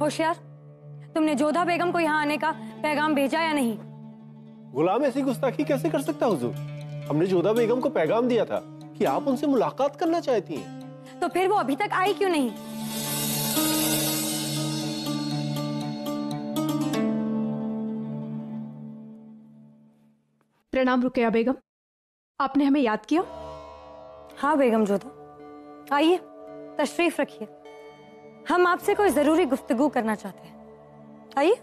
होशियार तुमने जोधा बेगम को यहाँ आने का पैगाम भेजा या नहीं? गुलाम ऐसी गुस्ताखी कैसे कर सकता हुजूर? हमने जोधा बेगम को पैगाम दिया था कि आप उनसे मुलाकात करना चाहती हैं। तो फिर वो अभी तक आई क्यों नहीं? प्रणाम रुकया बेगम। आपने हमें याद किया? हाँ बेगम जोधा आइए तशरीफ़ रखिए। हम आपसे कोई ज़रूरी गुफ्तगू करना चाहते हैं। आइए।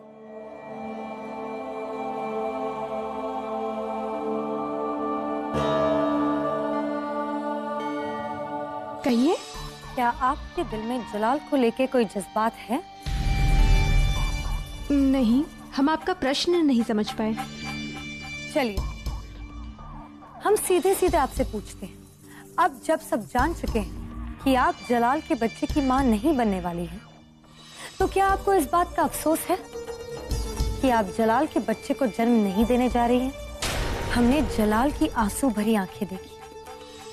कहिए। क्या आपके दिल में जलाल को लेके कोई जज्बात है? नहीं हम आपका प्रश्न नहीं समझ पाए। चलिए। हम सीधे सीधे आपसे पूछते हैं। अब जब सब जान चुके हैं कि आप जलाल के बच्चे की माँ नहीं बनने वाली हैं। तो क्या आपको इस बात का अफसोस है कि आप जलाल के बच्चे को जन्म नहीं देने जा रही हैं? हमने जलाल की आँसू भरी आँखें देखी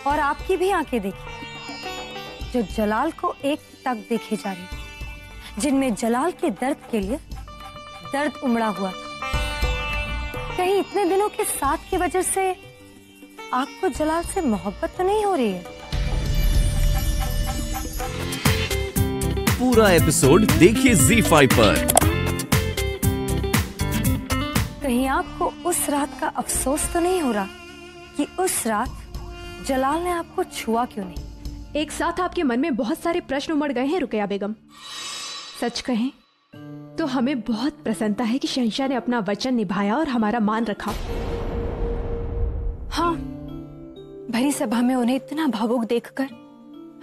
और आपकी भी आँखें देखी, जो जलाल को एक तक देखे जा रही थी, जिनमें जलाल के दर्द के लिए दर्द उमड़ा हुआ था। कहीं इतने दिनों के साथ की वजह से आपको जलाल से मोहब्बत तो नहीं हो रही है? पूरा एपिसोड देखिए Z5 पर। कहीं आपको उस रात का अफसोस तो नहीं हो रहा कि उस रात जलाल ने आपको छुआ क्यों नहीं? एक साथ आपके मन में बहुत सारे प्रश्न उमड़ गए हैं रुकया बेगम। सच कहें तो हमें बहुत प्रसन्नता है कि शहनशाह ने अपना वचन निभाया और हमारा मान रखा। हाँ भरी सभा में उन्हें इतना भावुक देखकर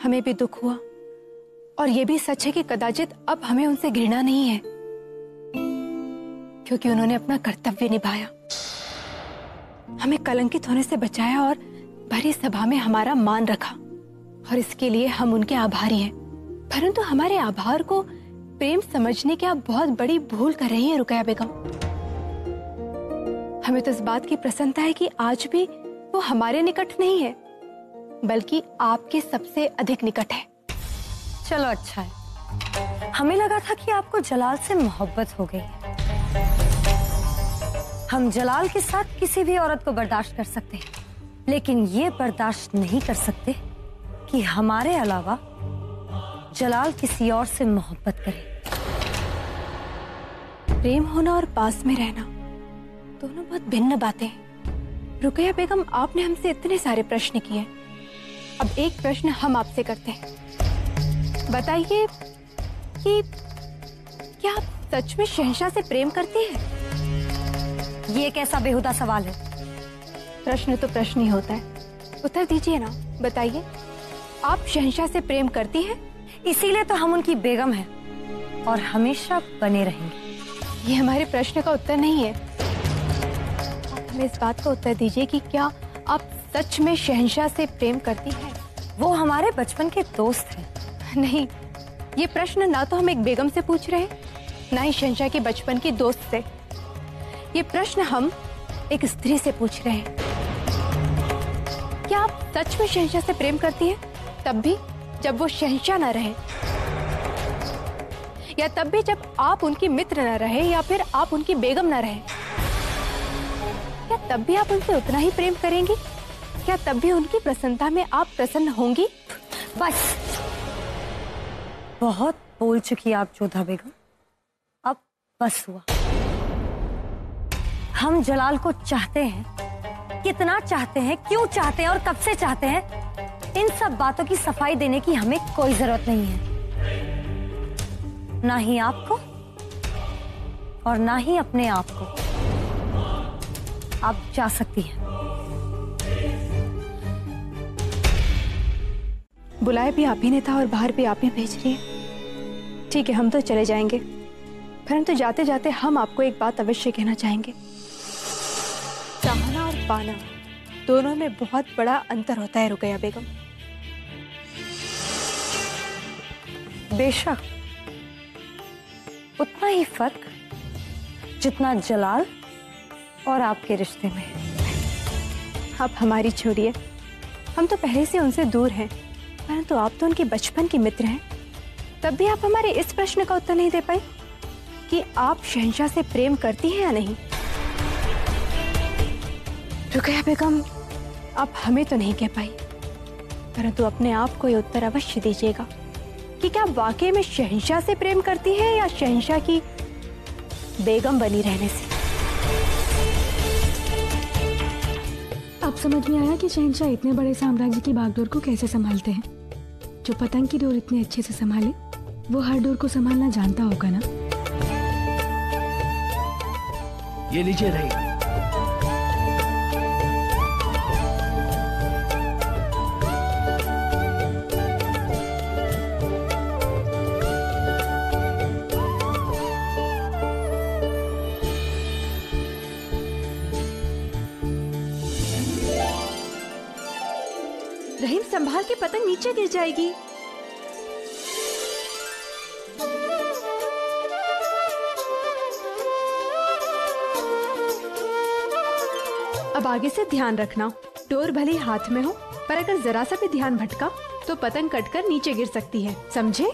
हमें भी दुख हुआ। और ये भी सच है कि कदाचित अब हमें उनसे घृणा नहीं है। क्योंकि उन्होंने अपना कर्तव्य निभाया। हमें कलंकित होने से बचाया और भरी सभा में हमारा मान रखा। और इसके लिए हम उनके आभारी हैं। परंतु हमारे आभार को प्रेम समझने की आप बहुत बड़ी भूल कर रही हैं, रुकया बेगम। हमें तो इस बात की प्रसन्नता है कि आज भी वो हमारे निकट नहीं है, बल्कि आपके सबसे अधिक निकट है। चलो अच्छा है। हमें लगा था कि आपको जलाल से मोहब्बत हो गई है। हम जलाल के साथ किसी भी औरत को बर्दाश्त कर सकते हैं, लेकिन ये बर्दाश्त नहीं कर सकते कि हमारे अलावा जलाल किसी और से मोहब्बत करे। प्रेम होना और पास में रहना, दोनों बहुत भिन्न बातें हैं। रुकया बेगम, आपने हमसे इतने सारे प्रश्न किए। अब एक प्रश्न हम आपसे करते हैं। बताइए कि क्या आप सच में शहशाह से प्रेम करती हैं? ये कैसा बेहुदा सवाल है? प्रश्न तो प्रश्न ही होता है। उत्तर दीजिए ना, बताइए, आप शहशाह से प्रेम करती हैं? इसीलिए तो हम उनकी बेगम हैं और हमेशा बने रहेंगे। ये हमारे प्रश्न का उत्तर नहीं है। आप हमें इस बात का उत्तर दीजिए कि क्या आप सच में शहनशाह से प्रेम करती हैं? वो हमारे बचपन के दोस्त हैं। नहीं, ये प्रश्न ना तो हम एक बेगम से पूछ रहे, ना ही शहनशाह के बचपन की दोस्त से। ये प्रश्न हम एक स्त्री से पूछ रहे हैं। क्या आप सच में शहनशाह से प्रेम करती हैं? तब भी जब वो शहनशाह न रहे। या तब भी जब आप उनकी मित्र न रहे या फिर आप उनकी बेगम ना रहे। क्या तब भी आप उनसे उतना ही प्रेम करेंगी? क्या तब भी उनकी प्रसन्नता में आप प्रसन्न होंगी? बस। बहुत बोल चुकी आप, जोधा बेगम। अब बस हुआ। हम जलाल को चाहते हैं। कितना चाहते हैं, क्यों चाहते हैं और कब से चाहते हैं, इन सब बातों की सफ़ाई देने की हमें कोई ज़रूरत नहीं है। ना ही आपको और ना ही अपने आप को। आप जा सकती हैं। बुलाया भी आप ही ने था और बाहर भी आप ही भेज रही है। ठीक है, हम तो चले जाएँगे। परंतु जाते जाते हम आपको एक बात अवश्य कहना चाहेंगे। चाहना और पाना, दोनों में बहुत बड़ा अंतर होता है, रुकया बेगम। बेशक, उतना ही फ़र्क जितना जलाल और आपके रिश्ते में। आप हमारी छोड़िए। हम तो पहले से उनसे दूर हैं। परंतु आप तो उनके बचपन के मित्र हैं। तब भी आप हमारे इस प्रश्न का उत्तर नहीं दे पाए कि आप शहनशाह से प्रेम करती हैं या नहीं। रुकया बेगम आप हमें तो नहीं कह पाई परंतु अपने आप को ये उत्तर अवश्य दीजिएगा कि क्या वाकई में शहनशाह से प्रेम करती है या शहनशाह की बेगम बनी रहने से? अब समझ में आया कि शहनशाह इतने बड़े साम्राज्य की बागडोर को कैसे संभालते हैं? जो पतंग की डोर इतने अच्छे से संभाले, वो हर डोर को संभालना जानता होगा ना? ये लीजिए रही नीचे गिर जाएगी। अब आगे से ध्यान रखना डोर भले हाथ में हो, पर अगर जरा सा भी ध्यान भटका तो पतंग कटकर नीचे गिर सकती है, समझे?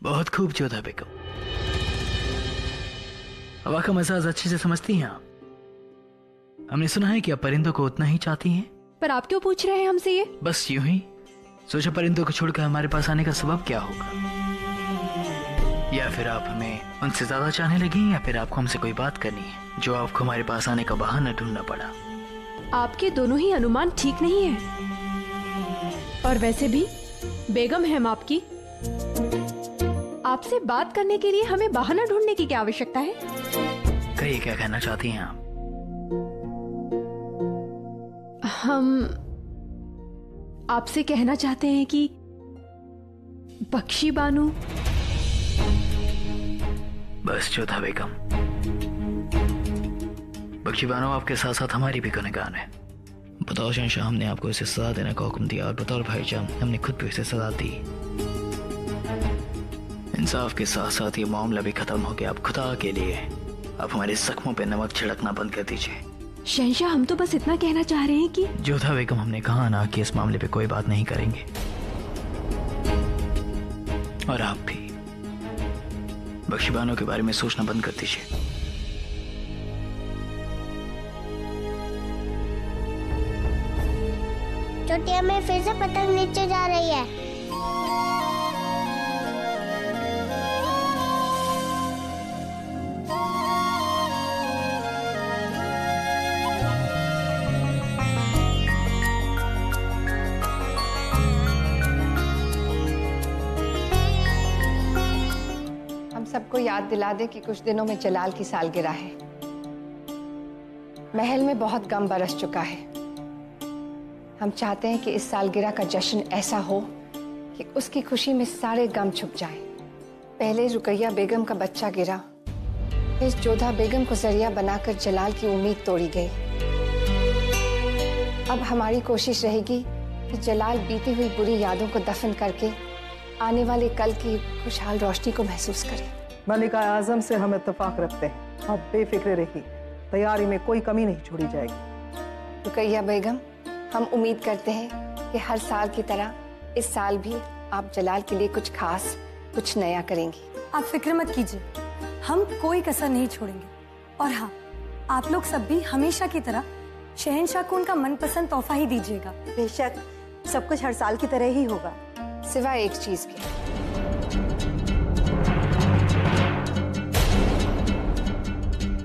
बहुत खूब, जोधा बेगम। हवा का मजाज अच्छे से समझती हैं आप? हमने सुना है कि आप परिंदों को उतना ही चाहती हैं। पर आप क्यों पूछ रहे हैं हमसे ये? बस यूँ ही। सोचा परिंदों को छोड़कर हमारे पास आने का सबब क्या होगा? या फिर आप हमें उनसे ज़्यादा चाहने लगी या फिर आपको हमसे कोई बात करनी है जो आपको हमारे पास आने का बहाना ढूंढना पड़ा? आपके दोनों ही अनुमान ठीक नहीं है। और वैसे भी बेगम है हम आपकी। आपसे बात करने के लिए हमें बहाना ढूँढने की क्या आवश्यकता है? कहिए क्या कहना चाहती हैं आप? हम आपसे कहना चाहते हैं कि बख्शी बानू। बस जोधा बेगम। बख्शी बानो आपके साथ साथ हमारी भी गुनगान है। बताओ शहशाह हमने आपको इसे सजा देने का हुक्म दिया और बतौर भाईजान, हमने खुद भी इसे सजा दी। इंसाफ के साथ साथ ये मामला भी खत्म हो गया। अब खुदा के लिए आप हमारे जख्मों पे नमक छिड़कना बंद कर दीजिए। शहशाह हम तो बस इतना कहना चाह रहे हैं कि जोधा बेगम हमने कहा ना कि इस मामले पे कोई बात नहीं करेंगे। और आप भी। बख्शीबानों के बारे में सोचना बंद कर दीजिए। चोटिया में फिर से पतंग नीचे जा रही है। याद दिला दें कि कुछ दिनों में जलाल की सालगिरह है। महल में बहुत गम बरस चुका है। हम चाहते हैं कि इस सालगिरह का जश्न ऐसा हो कि उसकी खुशी में सारे गम छुप जाएँ। पहले रुकैया बेगम का बच्चा गिरा इस जोधा बेगम को ज़रिया बनाकर जलाल की उम्मीद तोड़ी गई। अब हमारी कोशिश रहेगी कि जलाल बीती हुई बुरी यादों को दफन करके आने वाले कल की खुशहाल रोशनी को महसूस करें। मलिका आज़म से हम इतफाक रखते हैं। आप बेफिक्र रहिए। तैयारी में कोई कमी नहीं छोड़ी जाएगी। रुकैया बेगम हम उम्मीद करते हैं कि हर साल की तरह इस साल भी आप जलाल के लिए कुछ खास कुछ नया करेंगी। आप फ़िक्र मत कीजिए। हम कोई कसर नहीं छोड़ेंगे। और हाँ आप लोग सब भी हमेशा की तरह शहनशाह को उनका मनपसंद तोहफा ही दीजिएगा। बेशक सब कुछ हर साल की तरह ही होगा। सिवाय एक चीज़ के।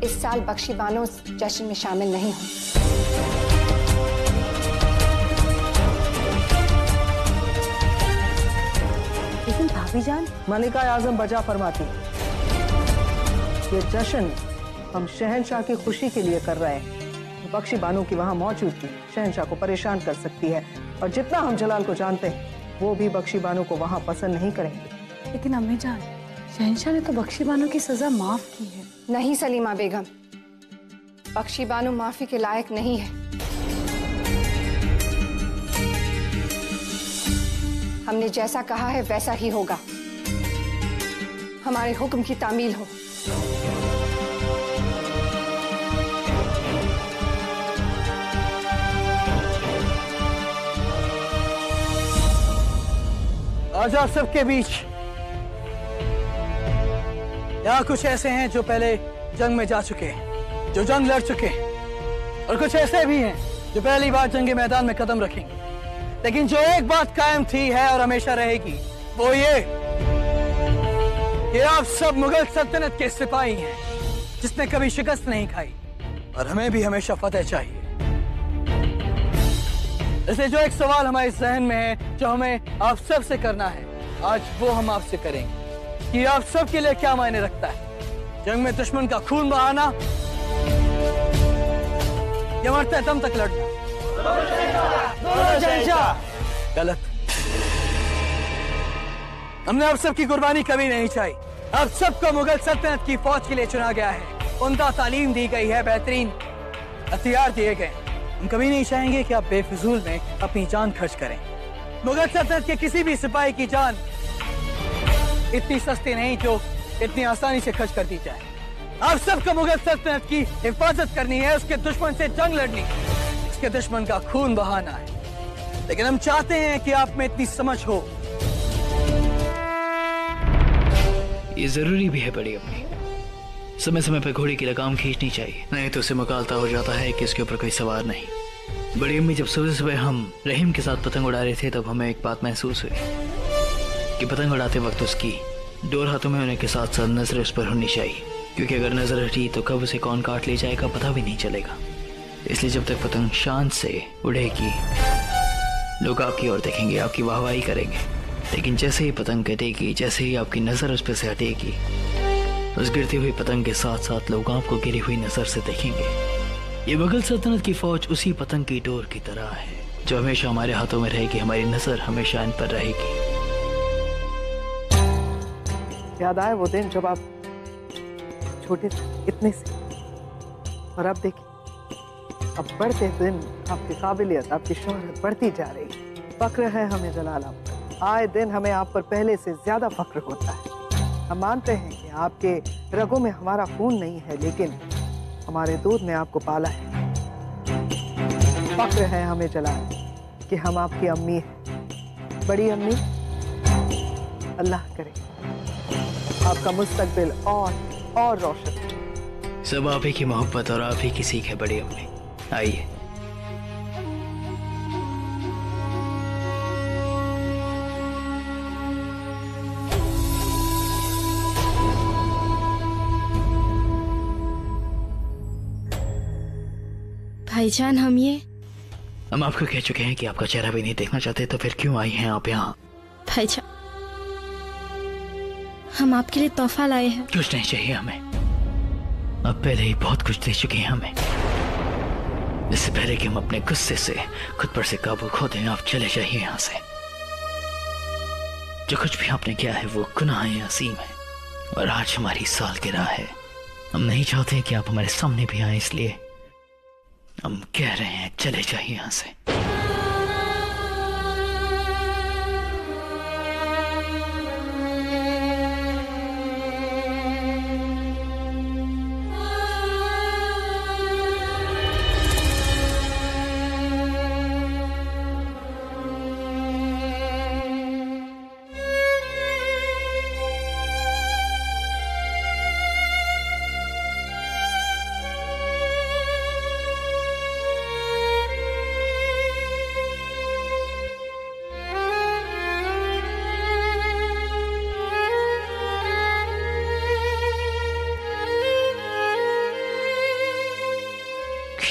इस साल बख्शी बानो जश्न में शामिल नहीं हों। लेकिन भाभी जान मलिका आज़म बजा फरमाती हैं, ये जश्न हम शहनशाह की खुशी के लिए कर रहे हैं। बख्शी बानो की वहाँ मौजूदगी शहनशाह को परेशान कर सकती है। और जितना हम जलाल को जानते हैं वो भी बख्शी बानो को वहाँ पसंद नहीं करेंगे। लेकिन अम्मी जान शहनशाह ने तो बख्शी बानो की सजा माफ़ की है। नहीं सलीमा बेगम। बख्शी बानो माफ़ी के लायक नहीं है। हमने जैसा कहा है वैसा ही होगा। हमारे हुक्म की तामील हो। आज़ाद सबके बीच यहाँ कुछ ऐसे हैं जो पहले जंग में जा चुके हैं, जो जंग लड़ चुके हैं, और कुछ ऐसे भी हैं जो पहली बार जंग मैदान में कदम रखेंगे। लेकिन जो एक बात कायम थी, है और हमेशा रहेगी, वो ये, कि आप सब मुगल सल्तनत के सिपाही हैं, जिसने कभी शिकस्त नहीं खाई, और हमें भी हमेशा फतेह चाहिए। इसलिए जो एक सवाल हमारे जहन में है, जो हमें आप सबसे करना है, आज वो हम आपसे करेंगे। कि आप सब के लिए क्या मायने रखता है? जंग में दुश्मन का खून बहाना या मरते दम तक लड़ना? गलत। हमने आप सबकी कुर्बानी कभी नहीं चाहिए अब सबको मुगल सल्तनत की फौज के लिए चुना गया है। उनका तालीम दी गई है, बेहतरीन हथियार दिए गए। हम कभी नहीं चाहेंगे कि आप बेफजूल में अपनी जान खर्च करें। मुगल सल्तनत के किसी भी सिपाही की जान इतनी सस्ती नहीं जो इतनी आसानी से खर्च कर दी जाए। आप सबको मुगल सल्तनत की हिफाजत करनी है उसके दुश्मन से जंग लड़नी। उसके दुश्मन का खून बहाना है। लेकिन हम चाहते हैं कि आप में इतनी समझ हो। ये ज़रूरी भी है बड़ी अम्मी समय समय पर घोड़े की लगाम खींचनी चाहिए। नहीं तो उसे मुकालता हो जाता है कि इसके ऊपर कोई सवार नहीं। बड़ी अम्मी जब सुबह सुबह हम रहीम के साथ पतंग उड़ा रहे थे तब हमें एक बात महसूस हुई। कि पतंग उड़ाते वक्त उसकी डोर हाथों में होने के साथ साथ नज़र उस पर होनी चाहिए। क्योंकि अगर नज़र हटी तो कब उसे कौन काट ले जाएगा पता भी नहीं चलेगा। इसलिए जब तक पतंग शांत से उड़ेगी, लोग आपकी ओर देखेंगे, आपकी वाहवाही करेंगे। लेकिन जैसे ही पतंग कटेगी, जैसे ही आपकी नज़र उस पर से हटेगी, उस गिरती हुई पतंग के साथ साथ लोग आपको गिरी हुई नज़र से देखेंगे। ये मुगल सल्तनत की फौज उसी पतंग की डोर की तरह है, जो हमेशा हमारे हाथों में रहेगी, हमारी नज़र हमेशा इन पर रहेगी। याद आए वो दिन जब आप छोटे थे, इतने से। और अब देखिए, अब बढ़ते दिन आपकी काबिलियत, आपकी शोहरत बढ़ती जा रही फक्र है हमें जलाल आप आए दिन हमें आप पर पहले से ज़्यादा फक्र होता है। हम मानते हैं कि आपके रगों में हमारा खून नहीं है, लेकिन हमारे दूध ने आपको पाला है। फक्र है हमें जलाल कि हम आपकी अम्मी हैं। बड़ी अम्मी, अल्लाह करे। आपका मुस्तकबिल और और रोशन। सब आप ही की मोहब्बत और आप ही की सीख है बड़ी अम्मी। आइए। भाईजान हम ये हम आपको कह चुके हैं कि आपका चेहरा भी नहीं देखना चाहते तो फिर क्यों आई हैं आप यहाँ? भाईजान हम आपके लिए तोहफा लाए हैं। कुछ नहीं चाहिए हमें। अब पहले ही बहुत कुछ दे चुके हैं हमें। इससे पहले कि हम अपने गुस्से से खुद पर से काबू खो दें, आप चले जाइए यहाँ से। जो कुछ भी आपने किया है, वो गुनाह असीम है। और आज हमारी सालगिरह है। हम नहीं चाहते कि आप हमारे सामने भी आए, इसलिए हम कह रहे हैं, चले जाइए यहाँ से।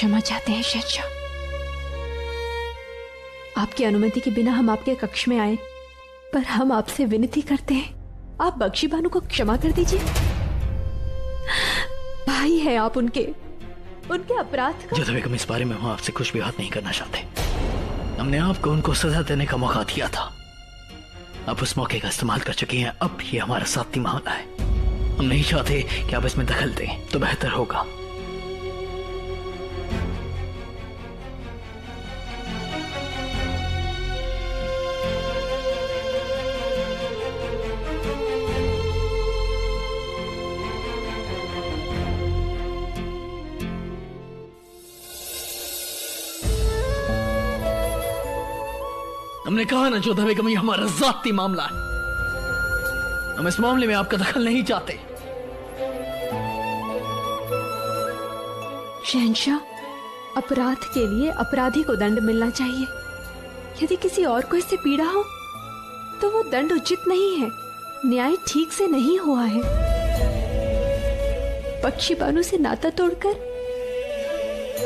क्षमा चाहते हैं शहजाद आपकी अनुमति के बिना हम आपके कक्ष में आए, पर हम आपसे विनती करते हैं। आप बख्शी बानु को क्षमा कर दीजिए। भाई है आप उनके। उनके अपराध का जो बेगम इस बारे में हम आपसे कुछ भी बात नहीं करना चाहते। हमने आपको उनको सजा देने का मौका दिया था। अब उस मौके का इस्तेमाल कर चुके हैं। अब ये हमारा साथी मामला है। हम नहीं चाहते कि आप इसमें दखल दें तो बेहतर होगा। हमने कहा ना जोधा बेगम ये हमारा जाती मामला है। हम इस मामले में आपका दखल नहीं चाहते। शहनशाह, अपराध के लिए अपराधी को दंड मिलना चाहिए। यदि किसी और को इससे पीड़ा हो तो वो दंड उचित नहीं है। न्याय ठीक से नहीं हुआ है। पक्षी बानु से नाता तोड़कर,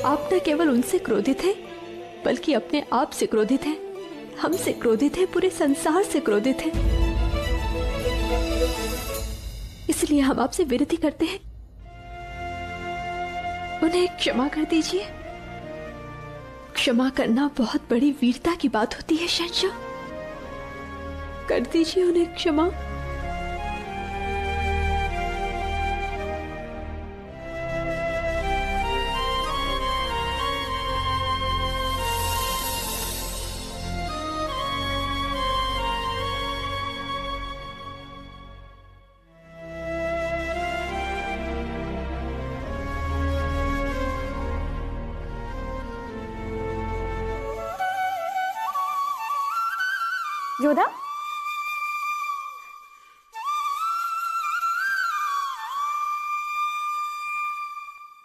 आप न केवल उनसे क्रोधित है, बल्कि अपने आप से क्रोधित है। हमसे क्रोधित है, पूरे संसार से क्रोधित है। इसलिए हम आपसे विनती करते हैं। उन्हें क्षमा कर दीजिए। क्षमा करना बहुत बड़ी वीरता की बात होती है शहशाह कर दीजिए उन्हें क्षमा।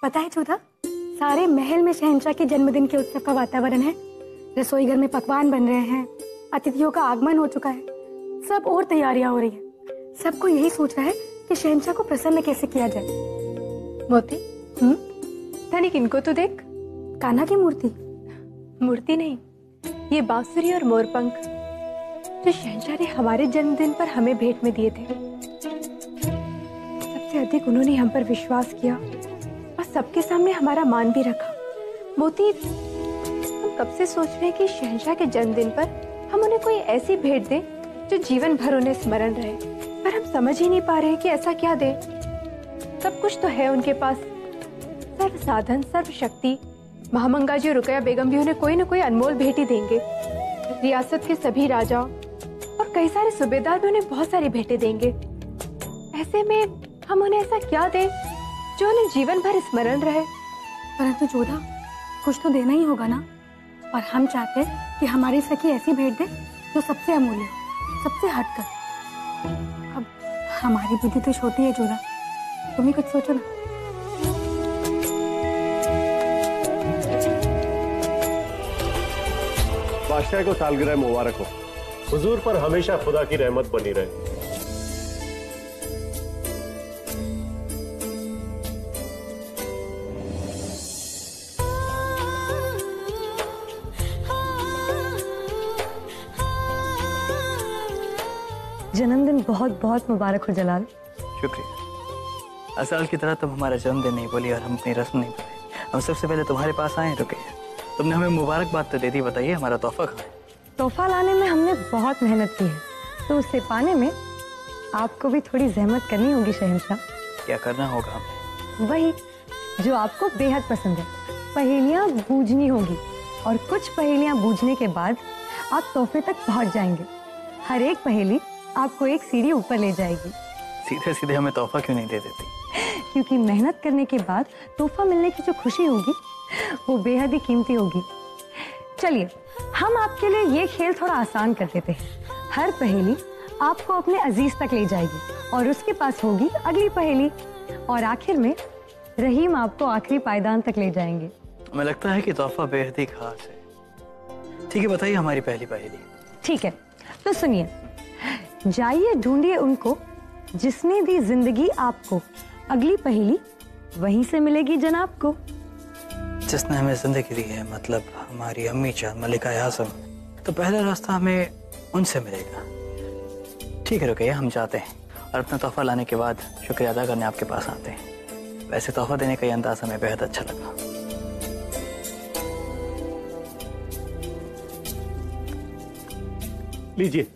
पता है जोधा सारे महल में शहनशाह के जन्मदिन के उत्सव का वातावरण है। रसोई घर में पकवान बन रहे हैं। अतिथियों का आगमन हो चुका है। सब और तैयारियाँ हो रही है। सबको यही सोच रहा है कि शहनशाह को प्रसन्न कैसे किया जाए। मोती हम्म? धनिक इनको तो देख। कान्हा की मूर्ति? मूर्ति नहीं। ये बांसुरी और मोरपंख। जो शहनशाह ने हमारे जन्मदिन पर हमें भेंट में दिए थे। सबसे अधिक उन्होंने हम पर विश्वास किया। सबके सामने हमारा मान भी रखा। मोती, हम कब से सोच रहे हैं कि शहनशाह के जन्मदिन पर हम उन्हें कोई ऐसी भेंट दें जो जीवन भर उन्हें स्मरण रहे? पर हम समझ ही नहीं पा रहे कि ऐसा क्या दे। सब कुछ तो है उनके पास। सर्व साधन, सर्व शक्ति। महामंगा जी रुकया बेगम भी उन्हें कोई ना कोई अनमोल भेंट ही देंगे। रियासत के सभी राजा और कई सारे सूबेदार भी उन्हें बहुत सारी भेंटें देंगे। ऐसे में हम उन्हें ऐसा क्या दें? जो उन्हें जीवन भर स्मरण रहे। परंतु जोधा कुछ तो देना ही होगा ना? और हम चाहते हैं कि हमारी सखी ऐसी भेंट दे जो सबसे अमूल्य हो, सबसे हटकर। अब हमारी बुद्धि तो छोटी है जोधा। तुम ही कुछ सोचो ना। बादशाह को सालगिरह मुबारक हो। हुजूर पर हमेशा खुदा की रहमत बनी रहे। बहुत बहुत मुबारक हो जलाल। शुक्रिया। असाल की तरह तुम हमारा जन्मदिन नहीं बोली और हम अपनी रस्म नहीं बोले। हम सबसे पहले तुम्हारे पास आए रुके। तुमने हमें मुबारकबाद तो दे दी बताइए हमारा तोहफा कहाँ है? तोहफा लाने में हमने बहुत मेहनत की है। तो उसे पाने में आपको भी थोड़ी जहमत करनी होगी शहनशाह। क्या करना होगा हमें? वही जो आपको बेहद पसंद है। पहेलियाँ बूझनी होगी और कुछ पहेलियाँ बूझने के बाद आप तोहफे तक पहुँच जाएँगे। हर एक पहेली आपको एक सीढ़ी ऊपर ले जाएगी। सीधे सीधे हमें तोहफा क्यों नहीं दे देती? क्योंकि मेहनत करने के बाद तोहफा मिलने की जो खुशी होगी वो बेहद ही कीमती होगी। चलिए हम आपके लिए ये खेल थोड़ा आसान कर देते हैं। हर पहेली आपको अपने अज़ीज़ तक ले जाएगी और उसके पास होगी अगली पहेली। और आखिर में रहीम आपको आखिरी पायदान तक ले जाएँगे। हमें लगता है कि तोहफा बेहद ही खास है। ठीक है बताइए हमारी पहली पहेली। ठीक है तो सुनिए। जाइए ढूंढिए उनको। जिसने दी ज़िंदगी आपको अगली पहेली वहीं से मिलेगी जनाब को। जिसने हमें ज़िंदगी दी है मतलब हमारी अम्मी चाँद मलिका आज़म तो पहला रास्ता हमें उनसे मिलेगा। ठीक है रुकैया हम जाते हैं और अपना तोहफा लाने के बाद शुक्रिया अदा करने आपके पास आते हैं। वैसे तोहफा देने का ये अंदाज हमें बेहद अच्छा लगा। लीजिए।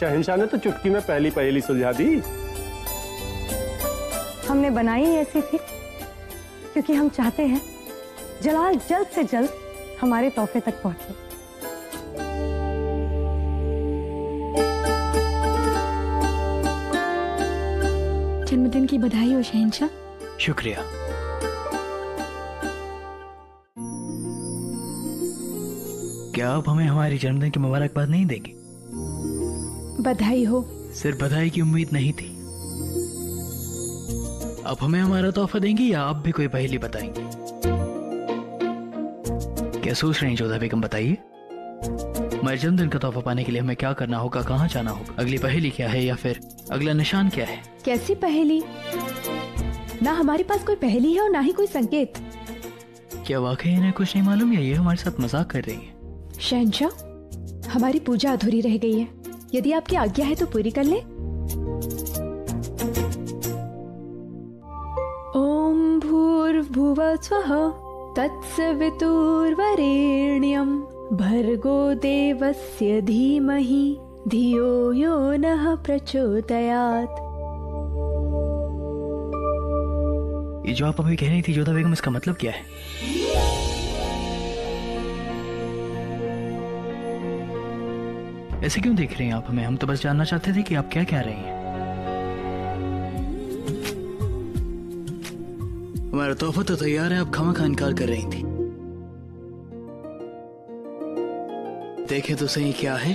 शहनशाह ने तो चुटकी में पहली पहेली सुलझा दी। हमने बनाई ऐसी थी क्योंकि हम चाहते हैं जलाल जल्द से जल्द हमारे तोहफे तक पहुँचे। जन्मदिन की बधाई हो शहनशाह। शुक्रिया। क्या आप हमें हमारी जन्मदिन की मुबारकबाद नहीं देंगे? बधाई हो। सिर्फ़ बधाई की उम्मीद नहीं थी। अब हमें हमारा तोहफा देंगे या आप भी कोई पहेली बताएँगे? क्या सोच रहे हैं जोधा बेगम बताइए। हमारे जन्मदिन का तोहफा पाने के लिए हमें क्या करना होगा कहाँ जाना होगा? अगली पहेली क्या है या फिर अगला निशान क्या है? कैसी पहेली? ना हमारे पास कोई पहेली है और ना ही कोई संकेत। क्या वाकई इन्हें कुछ नहीं मालूम या ये हमारे साथ मज़ाक कर रही है? शहनशाह हमारी पूजा अधूरी रह गई है। यदि आपकी आज्ञा है तो पूरी कर ले। ओम भूर्भुव स्वः तत्सवितुर्वरेण्यं। भर्गो देवस्य धीमहि, धियो यो नः प्रचोदयात्। ये जो आप अभी कह रही थी जोधा बेगम इसका मतलब क्या है? ऐसे क्यों देख रहे हैं आप हमें? हम तो बस जानना चाहते थे कि आप क्या कह रही हैं। हमारा तोहफा तो तैयार है आप खामा खा इनकार कर रही थी। देखे तो सही क्या है।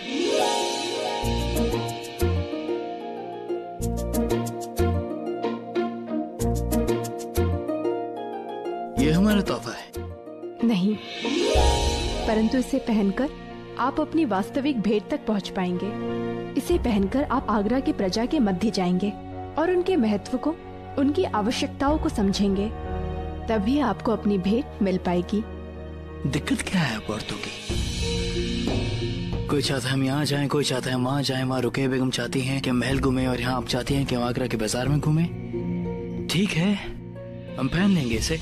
ये हमारा तोहफा है। नहीं परंतु इसे पहनकर आप अपनी वास्तविक भेंट तक पहुँच पाएँगे। इसे पहनकर आप आगरा की प्रजा के मध्य जाएँगे और उनके महत्व को, उनकी आवश्यकताओं को समझेंगे। तभी आपको अपनी भेंट मिल पाएगी। दिक्कत क्या है औरतों की? कोई चाहता है हम यहाँ जाए, कोई चाहता है वहाँ जाएँ, वहाँ रुके बेगम चाहती हैं कि महल घूमें और यहाँ आप चाहती हैं कि आगरा के बाज़ार में घूमे। ठीक है, हम पहन लेंगे इसे।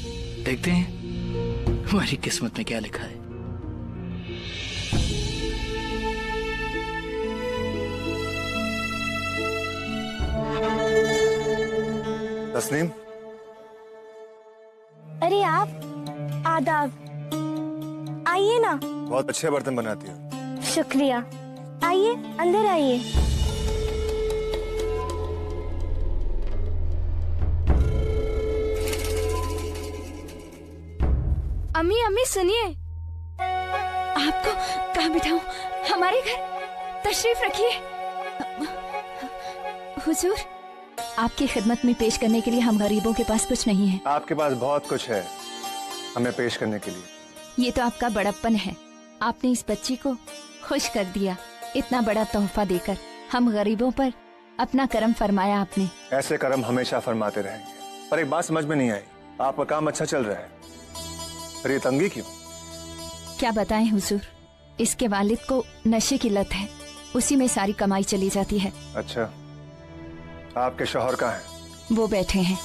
देखते हैं, हमारी किस्मत में क्या लिखा है। तस्नीम। अरे आप आदाब। आइए ना। बहुत अच्छे बर्तन बनाती हो। शुक्रिया। आइए अंदर आइए। अम्मी अम्मी सुनिए। आपको कहाँ बिठाऊं हमारे घर। तशरीफ़ रखिए। हुजूर। आपकी खिदमत में पेश करने के लिए हम गरीबों के पास कुछ नहीं है। आपके पास बहुत कुछ है हमें पेश करने के लिए। ये तो आपका बड़प्पन है। आपने इस बच्ची को खुश कर दिया इतना बड़ा तोहफा देकर। हम गरीबों पर अपना करम फरमाया आपने। ऐसे कर्म हमेशा फरमाते रहेंगे। पर एक बात समझ में नहीं आई। आपका काम अच्छा चल रहा है। पर ये तंगी क्यों? क्या बताएँ हुजूर? इसके वालिद को नशे की लत है। उसी में सारी कमाई चली जाती है। अच्छा। आपके शौहर का है? वो बैठे हैं।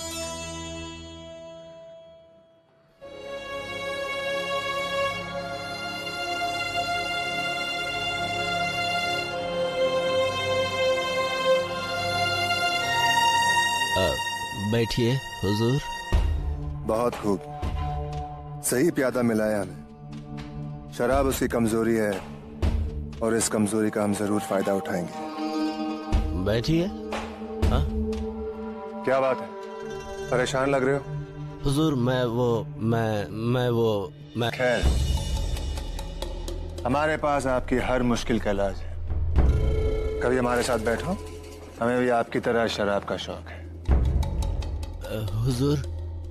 बैठिए हुजूर। बहुत खूब। सही प्यादा मिलाया हमें। शराब उसकी कमज़ोरी है और इस कमज़ोरी का हम ज़रूर फ़ायदा उठाएँगे। बैठिए। क्या बात है? परेशान लग रहे हो? हुजूर मैं वो मैं मैं वो मैं खैर हमारे पास आपकी हर मुश्किल का इलाज है। कभी हमारे साथ बैठो हमें भी आपकी तरह शराब का शौक है। हुजूर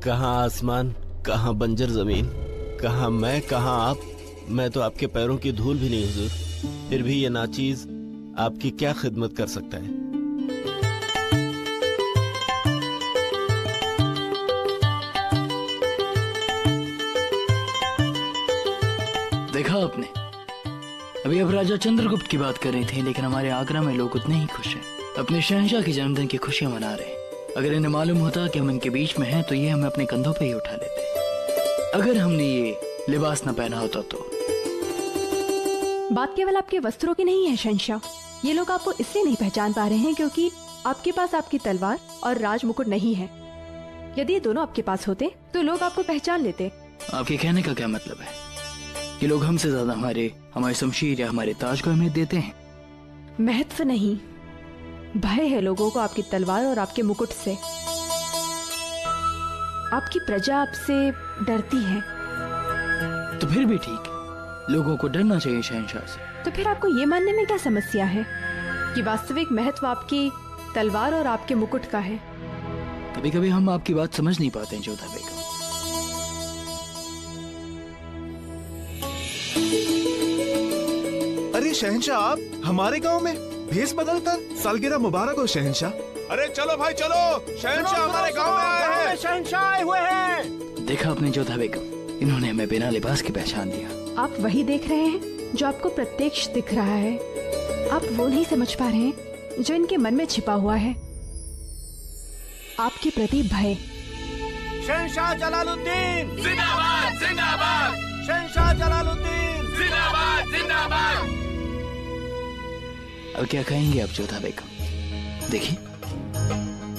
कहाँ आसमान कहाँ बंजर ज़मीन कहाँ मैं कहाँ आप? मैं तो आपके पैरों की धूल भी नहीं हुजूर। फिर भी ये नाचीज आपकी क्या खिदमत कर सकता है? अब राजा चंद्रगुप्त की बात कर रही थी लेकिन हमारे आगरा में लोग उतने ही खुश हैं। अपने शहनशाह के जन्मदिन की खुशियाँ मना रहे हैं। अगर इन्हें मालूम होता कि हम इनके बीच में हैं तो ये हमें अपने कंधों पे ही उठा लेते अगर हमने ये लिबास न पहना होता तो। बात केवल आपके वस्त्रों की नहीं है शहनशाह। ये लोग आपको इसलिए नहीं पहचान पा रहे हैं क्योंकि आपके पास आपकी तलवार और राज मुकुट नहीं है। यदि ये दोनों आपके पास होते तो लोग आपको पहचान लेते। आपके कहने का क्या मतलब है? कि लोग हमसे ज़्यादा हमारे हमारे शमशीर या हमारे ताज को अहमियत देते हैं। महत्व नहीं। भय है लोगों को आपकी तलवार और आपके मुकुट से। आपकी प्रजा आपसे डरती है। तो फिर भी ठीक। लोगों को डरना चाहिए शहनशाह से। तो फिर आपको ये मानने में क्या समस्या है कि वास्तविक महत्व आपकी तलवार और आपके मुकुट का है? कभी कभी हम आपकी बात समझ नहीं पाते हैं जोधा बेगम। अरे शहनशाह आप हमारे गाँव में भेस बदलकर सालगिरह मुबारक हो शहनशाह। अरे चलो भाई चलो। शहनशाह हमारे गाँव में आए हैं। शहनशाह आए हुए हैं। देखा आपने जोधा बेगम इन्होंने हमें बिना लिबास के पहचान दिया। आप वही देख रहे हैं जो आपको प्रत्यक्ष दिख रहा है। आप वो नहीं समझ पा रहे हैं जो इनके मन में छिपा हुआ है। आपके प्रति भय। शहनशाह जलालुद्दीन। जिंदाबाद जिंदाबाद। शहनशाह जलालुद्दीन। जिंदाबाद जिंदाबाद। अब क्या कहेंगे आप जोधा बेगम? देखिए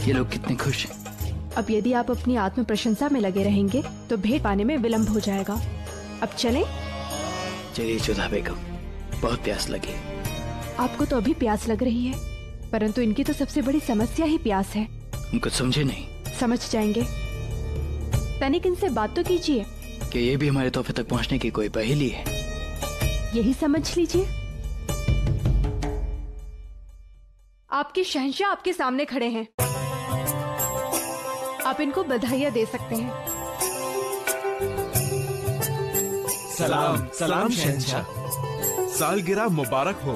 ये लोग कितने खुश हैं। अब यदि आप अपनी आत्म प्रशंसा में लगे रहेंगे तो भेंट पाने में विलंब हो जाएगा। अब चलें? चलिए जोधा बेगम बहुत प्यास लगी। आपको तो अभी प्यास लग रही है परंतु इनकी तो सबसे बड़ी समस्या ही प्यास है। कुछ समझे नहीं। समझ जाएँगे। तनिक इनसे बात तो कीजिए। कि ये भी हमारे तोहफे तक पहुँचने की कोई पहेली है। यही समझ लीजिए। आपके शहंशाह आपके सामने खड़े हैं। आप इनको बधाइयाँ दे सकते हैं। सलाम सलाम शहनशाह। सालगिरह मुबारक हो।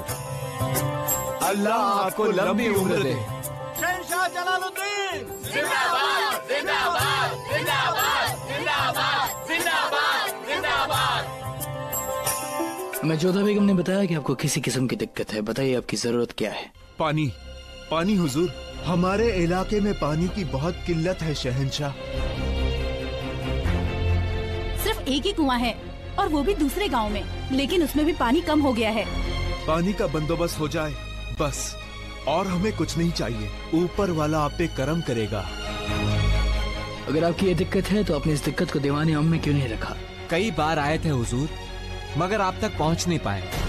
अल्लाह आपको लंबी उम्र दे। शहनशाह जलालुद्दीन। जिंदाबाद जिंदाबाद जिंदाबाद जिंदाबाद जिंदाबाद जिंदाबाद। हमें जोधा बेगम ने बताया कि आपको किसी किस्म की दिक्कत है। बताइए आपकी ज़रूरत क्या है? पानी। पानी हुजूर। हमारे इलाके में पानी की बहुत किल्लत है शहनशाह। सिर्फ़ एक ही कुआँ है और वो भी दूसरे गाँव में लेकिन उसमें भी पानी कम हो गया है। पानी का बंदोबस्त हो जाए बस। और हमें कुछ नहीं चाहिए। ऊपर वाला आप पे करम करेगा। अगर आपकी ये दिक्कत है तो अपनी इस दिक्कत को दीवाने अम में क्यों नहीं रखा? कई बार आए थे हुजूर मगर आप तक पहुँच नहीं पाए।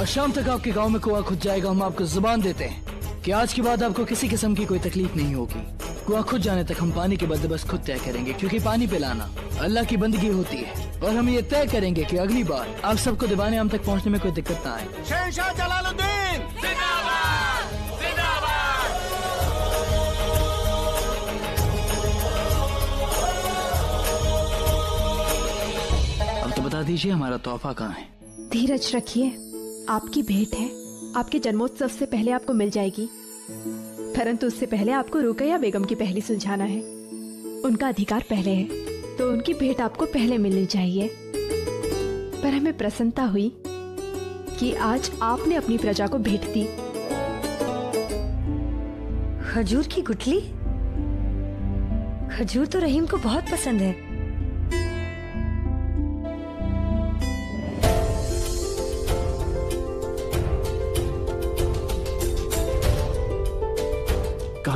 और शाम तक आपके गाँव में कुआ खुद जाएगा हम आपको ज़ुबान देते हैं कि आज के बाद आपको किसी किस्म की कोई तकलीफ़ नहीं होगी। कुआ खुद जाने तक हम पानी के बंदोबस्त खुद तय करेंगे क्योंकि पानी पिलाना अल्लाह की बंदगी होती है। और हम ये तय करेंगे कि अगली बार आप सबको दीवाने आम तक पहुँचने में कोई दिक्कत ना आए। शहनशाह जलालुद्दीन! जिंदाबाद! जिंदाबाद! अब तो बता दीजिए हमारा तोहफा कहाँ है। धीरज रखिए। आपकी भेंट है। आपके जन्मोत्सव से पहले आपको मिल जाएगी। परंतु उससे पहले आपको रुकैया बेगम की पहली सुलझाना है। उनका अधिकार पहले है तो उनकी भेंट आपको पहले मिलनी चाहिए। पर हमें प्रसन्नता हुई कि आज आपने अपनी प्रजा को भेंट दी। खजूर की गुठली? खजूर तो रहीम को बहुत पसंद है।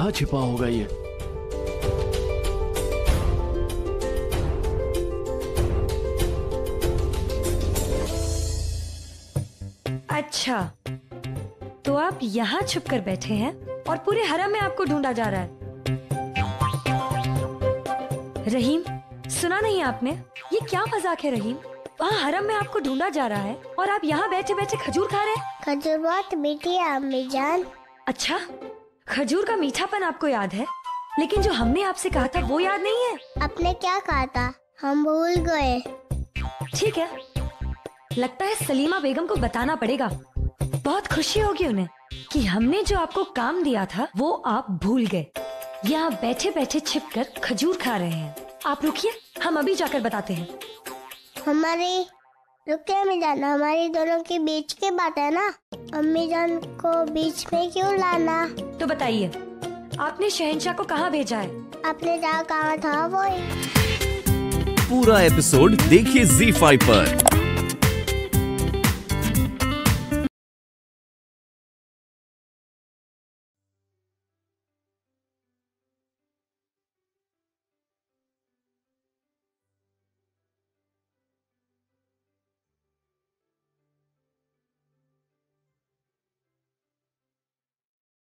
कहाँ छिपा होगा ये? अच्छा तो आप यहाँ छुप कर बैठे हैं और पूरे हरम में आपको ढूंढा जा रहा है। रहीम सुना नहीं आपने? ये क्या मज़ाक है रहीम? वहाँ हरम में आपको ढूंढा जा रहा है और आप यहाँ बैठे बैठे खजूर खा रहे हैं? खजूर बहुत मीठी है अम्मी जान। अच्छा खजूर का मीठापन आपको याद है? लेकिन जो हमने आपसे कहा था वो याद नहीं है। आपने क्या कहा था? हम भूल गए। ठीक है। लगता है सलीमा बेगम को बताना पड़ेगा। बहुत खुशी होगी उन्हें कि हमने जो आपको काम दिया था वो आप भूल गए। यहाँ बैठे बैठे छिप कर खजूर खा रहे हैं। आप रुकिए हम अभी जाकर बताते हैं। हमारी रुके अम्मी जान हमारी दोनों के बीच की बात है ना? अम्मी जान को बीच में क्यों लाना? तो बताइए आपने शहनशाह को कहाँ भेजा है? आपने जहाँ कहा था वो पूरा एपिसोड देखिए जी फाइव पर।